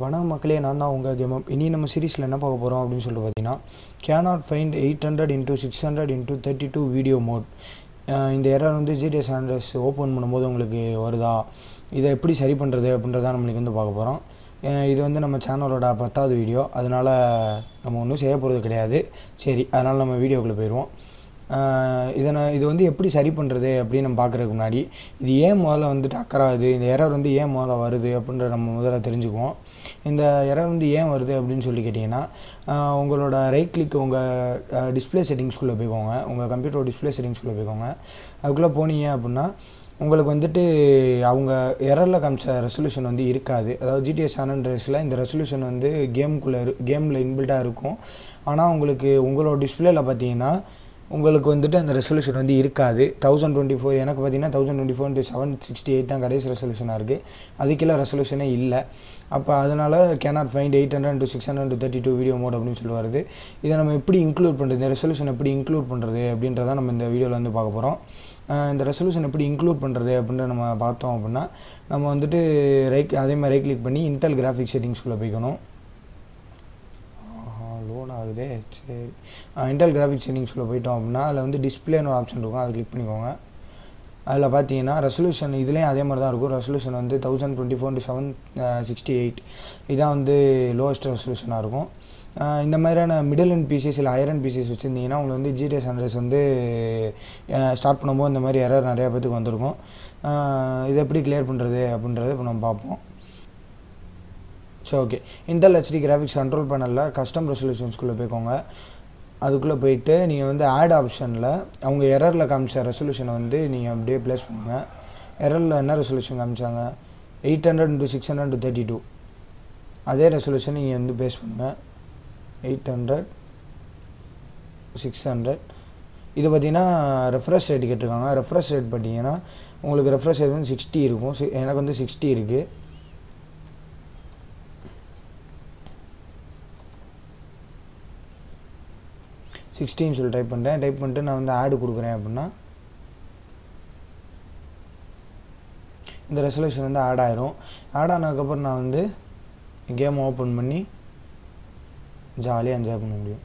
வணக்கம் மக்களே நான் தான் உங்கள் கேம் இனி நம்ம சீரிஸில் என்ன பார்க்க போகிறோம் அப்படின்னு சொல்லிட்டு பார்த்தீங்கன்னா can't find eight hundred into six hundred into thirty two video mode இந்த எரர் வந்து ஜிடிஎஸ் ஆண்ட்ரஸ் ஓப்பன் பண்ணும்போது உங்களுக்கு வருதா? இதை எப்படி சரி பண்ணுறது அப்படின்றத நம்மளுக்கு வந்து பார்க்க போகிறோம் இது வந்து நம்ம சேனலோட பத்தாவது வீடியோ அதனால் நம்ம ஒன்றும் செய்ய போகிறது கிடையாது. சரி அதனால் நம்ம வீடியோக்குள்ளே போயிடுவோம். இதனை இது வந்து எப்படி சரி பண்ணுறது அப்படின்னு நம்ம பார்க்குறதுக்கு முன்னாடி இது ஏன் முதல்ல வந்துட்டு அக்கறாது இந்த எரர் வந்து ஏன் முதல்ல வருது அப்படின்ற நம்ம முதல்ல தெரிஞ்சுக்குவோம். இந்த எரர் வந்து ஏன் வருது அப்படின்னு சொல்லி கேட்டிங்கன்னா உங்களோட ரைட் கிளிக் உங்கள் டிஸ்பிளே செட்டிங்ஸ்குள்ளே போய்க்கோங்க. உங்கள் கம்ப்யூட்டர் டிஸ்பிளே செட்டிங்ஸ்குள்ளே போய்க்கோங்க. அதுக்குள்ளே போனீங்க அப்படின்னா உங்களுக்கு வந்துட்டு அவங்க எரரில் காமிச்ச ரெசல்யூஷன் வந்து இருக்காது. அதாவது ஜிடிஎஸ் ஆனண்ட்ரஸில் இந்த ரெசல்யூஷன் வந்து கேமுக்குள்ளே இரு கேமில் இன்பில்ட்டாக இருக்கும். ஆனால் உங்களுக்கு உங்களோட டிஸ்பிளேயில் பார்த்தீங்கன்னா உங்களுக்கு வந்துட்டு அந்த ரெசல்யூஷன் வந்து இருக்காது. தௌசண்ட் டுவெண்ட்டி ஃபோர் எனக்கு பார்த்தீங்கன்னா thousand twenty four seven sixty eight தான் கடைசி ரெசல்யூஷனாக இருக்குது அதுக்கெல்லாம் ரெசல்யூஷனே இல்லை. அப்போ அதனால் can't find eight hundred to six hundred thirty two video mode அப்படின்னு சொல்லி வருது. இதை நம்ம எப்படி இன்க்ளூட் பண்ணுறது இந்த ரெசல்யூஷன் எப்படி இன்க்ளூட் பண்ணுறது அப்படின்றத நம்ம இந்த வீடியோவில் வந்து பார்க்க போகிறோம் இந்த ரெசல்யூஷன் எப்படி இன்க்ளூட் பண்ணுறது அப்படின்ற நம்ம பார்த்தோம் அப்படின்னா நம்ம வந்துட்டு ரைட் அதே மாதிரி ரைட் கிளிக் பண்ணி இன்டெல் கிராஃபிக் செட்டிங்ஸ்குள்ளே போய்க்கணும். ஆகுது. சரி. இன்டெல் கிராஃபிக் செட்டிங்ஸில் போயிட்டோம் அப்படின்னா அதில் வந்து டிஸ்பிளேன்னு ஒரு ஆப்ஷன் இருக்கும். அதை கிளிக் பண்ணிக்கோங்க. அதில் பார்த்தீங்கன்னா ரெசல்யூஷன் இதுலேயும் அதே மாதிரி தான் இருக்கும். ரெசல்யூஷன் வந்து thousand twenty four seven sixty eight இதான் வந்து லோவஸ்ட் ரெசல்யூஷனாக இருக்கும். இந்த மாதிரியான மிடில் அண்ட் பீசஸ் இல்லை ஹையர் அண்ட் பீசஸ் வச்சுருந்தீங்கன்னா உங்களுக்கு வந்து ஜிடிஎஸ் ஹண்ட்ரட்ஸ் வந்து ஸ்டார்ட் பண்ணும்போது இந்த மாதிரி எரர் நிறையா பேத்துக்கு வந்திருக்கும். இதை எப்படி கிளியர் பண்ணுறது அப்படின்றத இப்போ நம்ம பார்ப்போம். சரி okay Intel HD graphics control பேனலில் கஸ்டம் ரெசல்யூஷன்ஸ்குள்ளே போய்க்கோங்க. அதுக்குள்ளே போயிட்டு நீங்கள் வந்து ஆட் ஆப்ஷனில் அவங்க எரரில் காமிச்ச ரெசல்யூஷனை வந்து நீங்கள் அப்படியே ப்ளேஸ் பண்ணுங்கள் எரரில் என்ன ரெசல்யூஷன் காமிச்சாங்க? Eight hundred into six hundred to thirty two அதே ரெசல்யூஷன் நீங்கள் வந்து பேஸ் பண்ணுங்கள் எயிட் ஹண்ட்ரட் சிக்ஸ் ஹண்ட்ரட் இது பார்த்தீங்கன்னா ரெஃப்ரெஷ் ரேட் கேட்டிருக்காங்க. ரெஃப்ரெஷ் ரேட் பார்த்தீங்கன்னா உங்களுக்கு ரெஃப்ரெஷ் ரேட் வந்து சிக்ஸ்டி இருக்கும். எனக்கு வந்து சிக்ஸ்டி இருக்குது சிக்ஸ்டின்னு சொல்லி டைப் பண்ணுறேன் டைப் பண்ணிட்டு நான் வந்து ஆடு கொடுக்குறேன் அப்படின்னா இந்த ரெசல்யூஷன் வந்து ஆட் ஆயிரும். ஆட் ஆனதுக்கப்புறம் நான் வந்து கேம் ஓப்பன் பண்ணி ஜாலியாக என்ஜாய் பண்ண முடியும்.